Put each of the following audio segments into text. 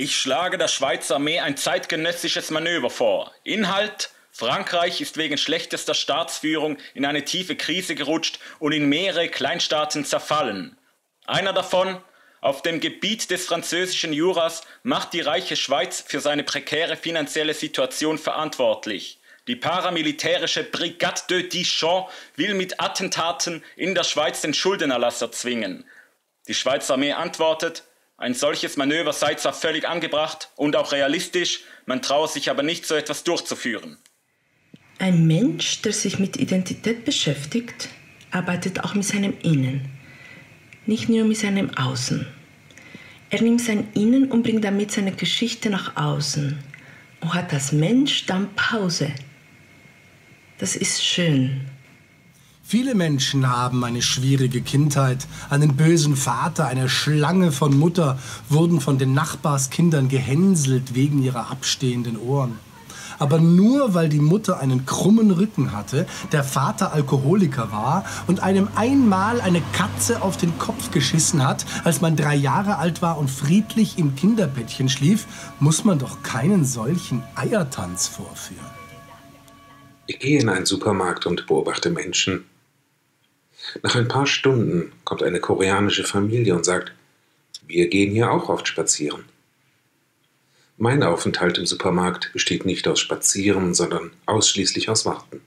Ich schlage der Schweizer Armee ein zeitgenössisches Manöver vor. Inhalt Frankreich ist wegen schlechtester Staatsführung in eine tiefe Krise gerutscht und in mehrere Kleinstaaten zerfallen. Einer davon, auf dem Gebiet des französischen Juras, macht die reiche Schweiz für seine prekäre finanzielle Situation verantwortlich. Die paramilitärische Brigade de Dijon will mit Attentaten in der Schweiz den Schuldenerlass erzwingen. Die Schweizer Armee antwortet, ein solches Manöver sei zwar völlig angebracht und auch realistisch, man traue sich aber nicht, so etwas durchzuführen. Ein Mensch, der sich mit Identität beschäftigt, arbeitet auch mit seinem Innen, nicht nur mit seinem Außen. Er nimmt sein Innen und bringt damit seine Geschichte nach außen und hat als Mensch dann Pause. Das ist schön. Viele Menschen haben eine schwierige Kindheit, einen bösen Vater, eine Schlange von Mutter, wurden von den Nachbarskindern gehänselt wegen ihrer abstehenden Ohren. Aber nur weil die Mutter einen krummen Rücken hatte, der Vater Alkoholiker war und einem einmal eine Katze auf den Kopf geschissen hat, als man drei Jahre alt war und friedlich im Kinderbettchen schlief, muss man doch keinen solchen Eiertanz vorführen. Ich gehe in einen Supermarkt und beobachte Menschen. Nach ein paar Stunden kommt eine koreanische Familie und sagt, wir gehen hier auch oft spazieren. Mein Aufenthalt im Supermarkt besteht nicht aus Spazieren, sondern ausschließlich aus Warten.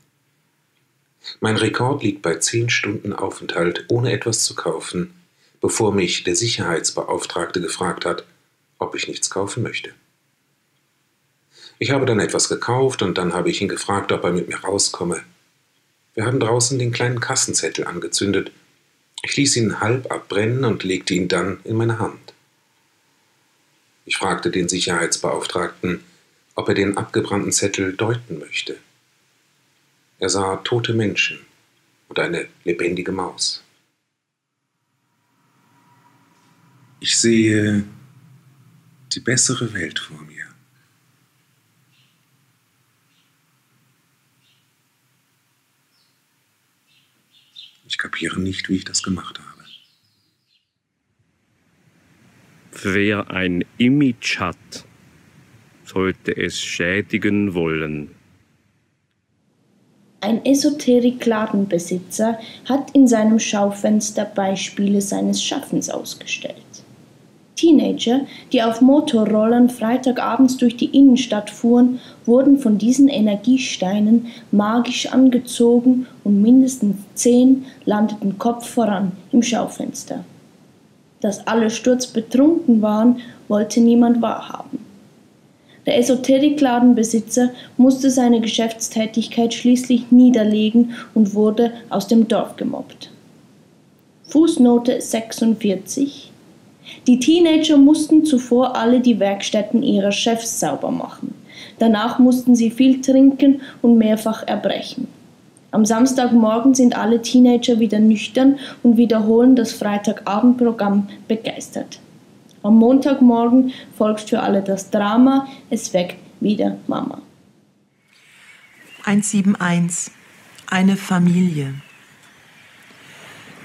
Mein Rekord liegt bei zehn Stunden Aufenthalt, ohne etwas zu kaufen, bevor mich der Sicherheitsbeauftragte gefragt hat, ob ich nichts kaufen möchte. Ich habe dann etwas gekauft und dann habe ich ihn gefragt, ob er mit mir rauskomme. Wir haben draußen den kleinen Kassenzettel angezündet. Ich ließ ihn halb abbrennen und legte ihn dann in meine Hand. Ich fragte den Sicherheitsbeauftragten, ob er den abgebrannten Zettel deuten möchte. Er sah tote Menschen und eine lebendige Maus. Ich sehe die bessere Welt vor mir. Ich kapiere nicht, wie ich das gemacht habe. Wer ein Image hat, sollte es schädigen wollen. Ein Esoterik-Ladenbesitzer hat in seinem Schaufenster Beispiele seines Schaffens ausgestellt. Teenager, die auf Motorrollern Freitagabends durch die Innenstadt fuhren, wurden von diesen Energiesteinen magisch angezogen und mindestens zehn landeten Kopf voran im Schaufenster. Dass alle sturzbetrunken waren, wollte niemand wahrhaben. Der Esoterikladenbesitzer musste seine Geschäftstätigkeit schließlich niederlegen und wurde aus dem Dorf gemobbt. Fußnote 46 die Teenager mussten zuvor alle die Werkstätten ihrer Chefs sauber machen. Danach mussten sie viel trinken und mehrfach erbrechen. Am Samstagmorgen sind alle Teenager wieder nüchtern und wiederholen das Freitagabendprogramm begeistert. Am Montagmorgen folgt für alle das Drama, es weckt wieder Mama. 171 Eine Familie.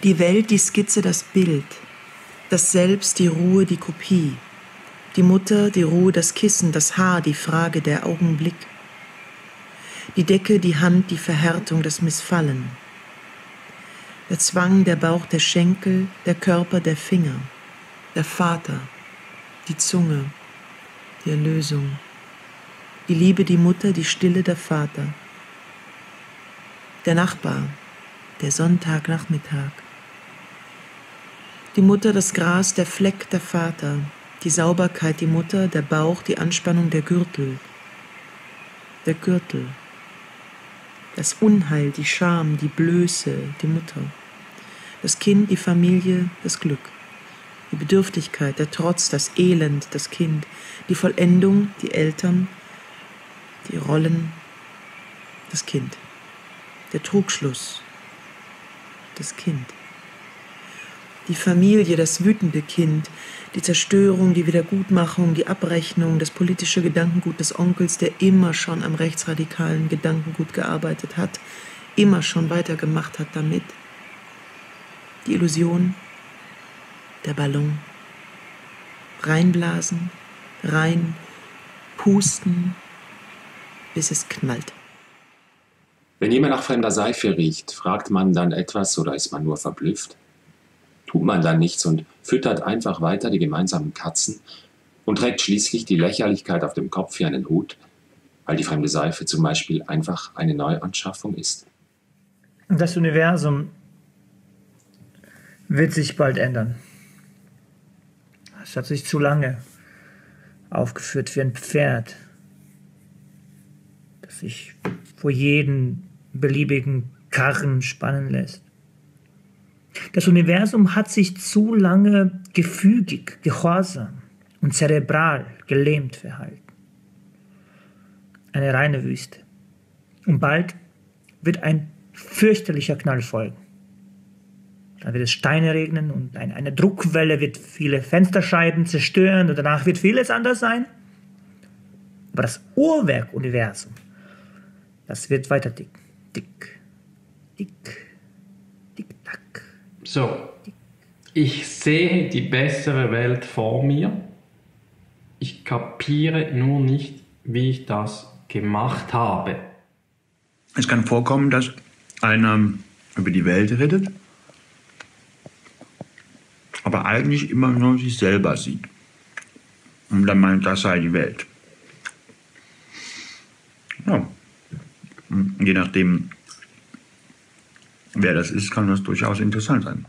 Die Welt, die Skizze, das Bild das Selbst, die Ruhe, die Kopie, die Mutter, die Ruhe, das Kissen, das Haar, die Frage, der Augenblick, die Decke, die Hand, die Verhärtung, das Missfallen, der Zwang, der Bauch, der Schenkel, der Körper, der Finger, der Vater, die Zunge, die Erlösung, die Liebe, die Mutter, die Stille, der Vater, der Nachbar, der Sonntagnachmittag, die Mutter, das Gras, der Fleck, der Vater, die Sauberkeit, die Mutter, der Bauch, die Anspannung, der Gürtel, der Gürtel, das Unheil, die Scham, die Blöße, die Mutter, das Kind, die Familie, das Glück, die Bedürftigkeit, der Trotz, das Elend, das Kind, die Vollendung, die Eltern, die Rollen, das Kind, der Trugschluss, das Kind die Familie, das wütende Kind, die Zerstörung, die Wiedergutmachung, die Abrechnung, das politische Gedankengut des Onkels, der immer schon am rechtsradikalen Gedankengut gearbeitet hat, immer schon weitergemacht hat damit. Die Illusion, der Ballon, reinblasen, rein, pusten, bis es knallt. Wenn jemand nach fremder Seife riecht, fragt man dann etwas oder ist man nur verblüfft? Tut man dann nichts und füttert einfach weiter die gemeinsamen Katzen und trägt schließlich die Lächerlichkeit auf dem Kopf wie einen Hut, weil die fremde Seife zum Beispiel einfach eine Neuanschaffung ist? Das Universum wird sich bald ändern. Es hat sich zu lange aufgeführt wie ein Pferd, das sich vor jeden beliebigen Karren spannen lässt. Das Universum hat sich zu lange gefügig, gehorsam und zerebral gelähmt verhalten. Eine reine Wüste. Und bald wird ein fürchterlicher Knall folgen. Dann wird es Steine regnen und eine Druckwelle wird viele Fensterscheiben zerstören und danach wird vieles anders sein. Aber das Uhrwerk-Universum, das wird weiter dick, dick, dick, dick, tack. So, ich sehe die bessere Welt vor mir. Ich kapiere nur nicht, wie ich das gemacht habe. Es kann vorkommen, dass einer über die Welt redet, aber eigentlich immer nur sich selber sieht. Und dann meint, das sei die Welt. Ja. Je nachdem, wer das ist, kann das durchaus interessant sein.